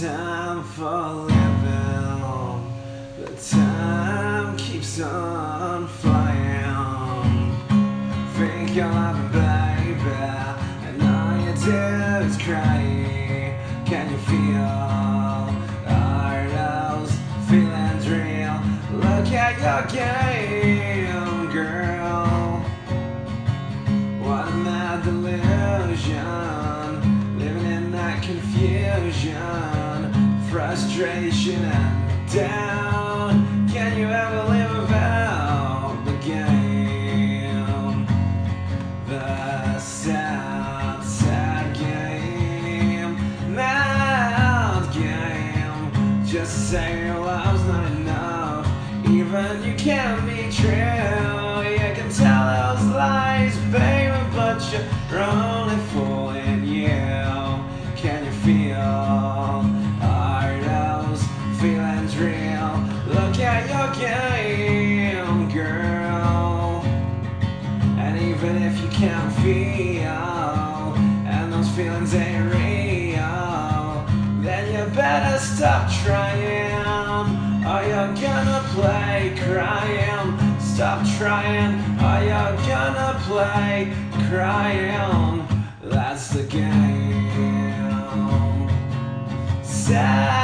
time for living. The time keeps on flying. Think you're loving, baby, and all you do is cry. Can you feel? Are those feelings real? Look at your game, girl. What a mad delusion, living in that confusion, frustration and down. Can you ever live without the game? The sad, sad game, mad game. Just say your love's not enough, even you can't be true. Your game, girl. And even if you can't feel, and those feelings ain't real, then you better stop trying. Or you're gonna play crying. Stop trying, or you're gonna play crying. That's the game. Sad.